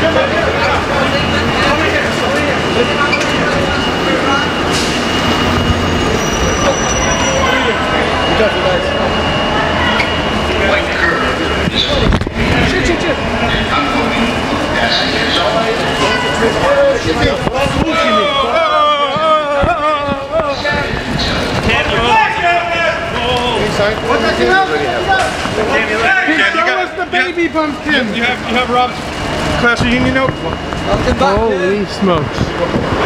Show us the baby pumpkin. You have you have Rob's class reunion note. Holy smokes.